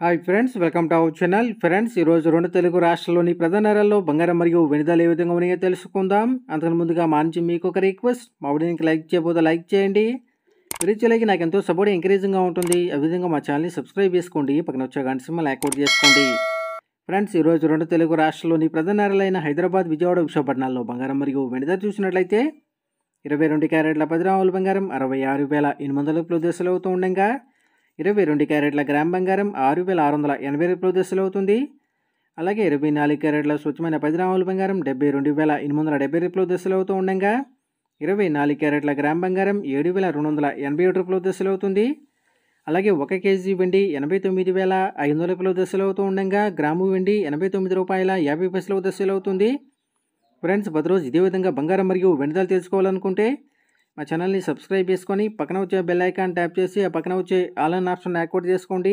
Hi friends welcome to our channel friends ఈరోజు రెండు తెలుగు రాష్ట్రాల్లోని ప్రధాన నగరాల్లో బంగారం మరియు వెనుదల ఏ విధంగా ఉన్నాయో తెలుసుకుందాం. అంతకు ముందుగా మా నుంచి మీకు ఒక రిక్వెస్ట్ మా వీడియోకి లైక్ చేయబోతే లైక్ చేయండి. రీచ్లకి నాకు ఎంతో సపోర్ట్ ఎంకరేజింగ్గా ఉంటుంది. అదేవిధంగా మా ఛానల్ని సబ్స్క్రైబ్ చేసుకోండి. పక్కన వచ్చే గంట సింహల్ యాక్టివేట్ చేసుకోండి. ఫ్రెండ్స్ ఈరోజు రెండు తెలుగు రాష్ట్రాల్లోని ప్రధాన నగరాలైన హైదరాబాద్ విజయవాడ విశాఖపట్నాల్లో బంగారం మరియు వెనుదల చూసినట్లయితే ఇరవై రెండు క్యారెట్ల పది రాముల బంగారం అరవై ఆరు వేల ఎనిమిది వందల అవుతూ ఉండగా ఇరవై రెండు క్యారెట్ల గ్రామ్ బంగారం ఆరు వేల ఆరు వందల ఎనభై రూపాయలు దశలు అవుతుంది. అలాగే ఇరవై నాలుగు క్యారెట్ల స్వచ్ఛమైన పది రాముల బంగారం డెబ్బై రెండు వేల ఎనిమిది వందల డెబ్బై రూపాయలు దశలు అవుతూ ఉండగా ఇరవై నాలుగు క్యారెట్ల గ్రామ్ బంగారం ఏడు వేల రెండు వందల ఎనభై ఏడు రూపాయలు దశలు అవుతుంది. అలాగే ఒక కేజీ వెండి ఎనభై తొమ్మిది వేల ఐదు వందల రూపాయలు దశలు అవుతూ ఉండగా గ్రాము వెండి ఎనభై తొమ్మిది రూపాయల యాభై పైసలు దశలు అవుతుంది. ఫ్రెండ్స్ ప్రతిరోజు ఇదే విధంగా బంగారం మరియు వెండిదాలు తెలుసుకోవాలనుకుంటే మా ఛానల్ని సబ్స్క్రైబ్ చేసుకొని పక్కన వచ్చే బెల్ ఐకాన్ ట్యాప్ చేసి ఆ పక్కన వచ్చే ఆల్ అన్ ఆప్షన్ యాక్టివేట్ చేసుకోండి.